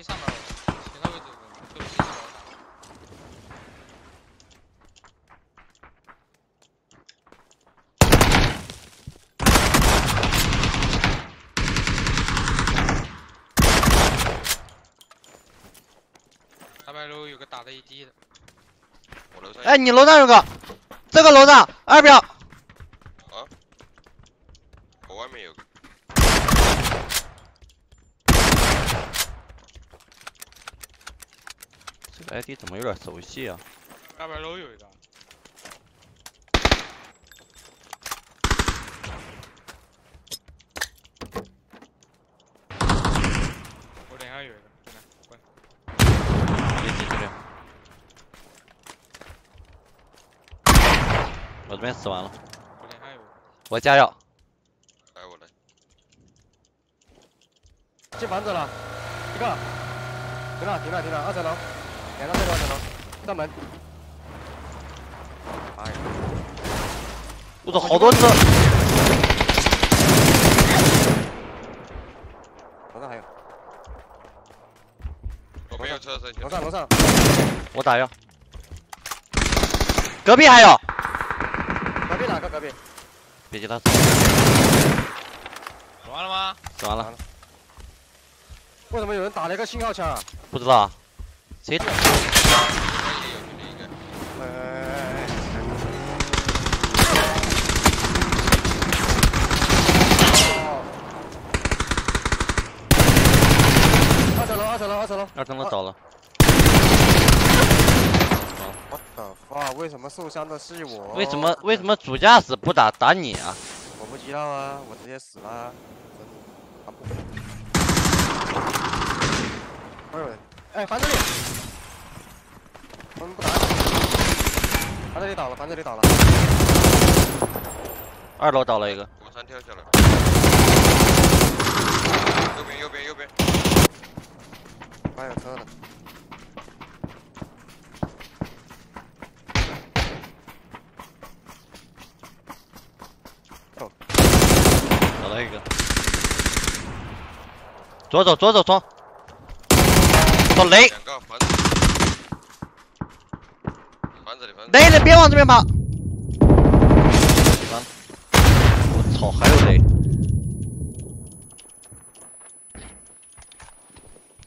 梯上面，其他位置就不是大白楼有个打的一滴的，我楼上。哎，你楼上有个，这个楼上二标。我外面有个。这个 ID 怎么有点熟悉啊？大白楼有一个。我脸上有一个，来，过来。别进去了。我这边死完了，我脸上有一个。我加药。来，我来。进房子了，一个，停了停了停了，二层楼，两个上门。哎呀，我操，好多车！楼上还有，我没有车楼。上楼上，我打药。隔壁还有，隔壁哪个隔壁？别急他死完了吗？死完了，为什么有人打了一个信号枪啊？不知道啊。谁打？这也有这一个。哎哎哎哎！哦二层楼二层楼二层楼。二层楼倒了。我的哇！为什么受伤的是我？为什么为什么主驾驶不打打你啊？我不知道啊，我直接死了。真的哎呦喂！哎，房子里，我们不打了。房子里倒了，房子里倒了。二楼倒了一个，过山跳下来。右边右边右边。还有车的。倒了一个。左走左走冲，走雷两个房子。房子里房子里。雷别往这边跑。我操，还有雷。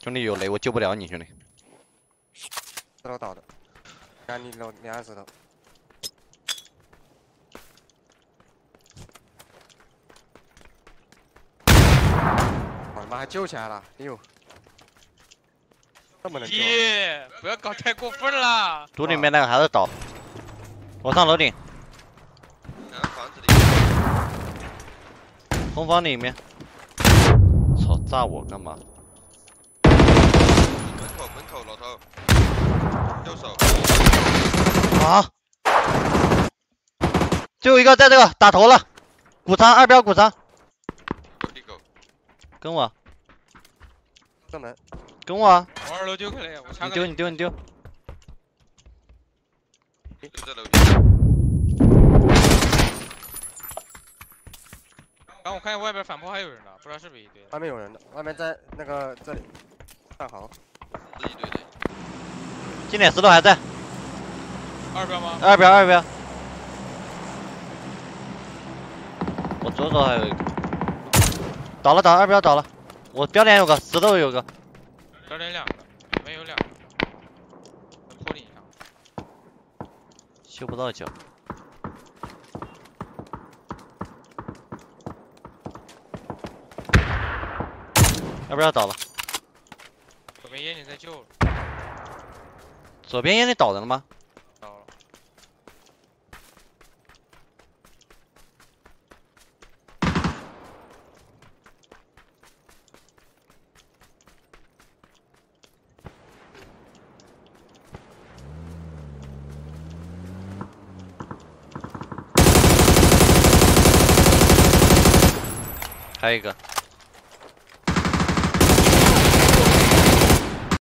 兄弟有雷，我救不了你，兄弟。石头倒的，赶紧楼两个石头。我他妈还救起来了！哎呦，这么能救啊？耶！不要搞太过分了。组里面那个还是倒。我上楼顶，两个房子里。红房里面。操，炸我干嘛？门口门口老头。右手。啊！最后一个在这个打头了，谷仓二标谷仓。跟我上门，跟我啊，我二楼丢开了，我插你丢你丢你丢。刚我看见外边反坡还有人呢，不知道是不是一堆的。外面有人的，外面在那个这里，看好。是一堆的。近点石头还在，二标吗？二标二标，我左手还有一个，倒了倒了二标倒了，我标点有个石头有个，这里两个，里面有两个，在坡顶上。修不到脚，要不要倒了，左边烟里在救了，左边烟里倒人了吗？还有一个，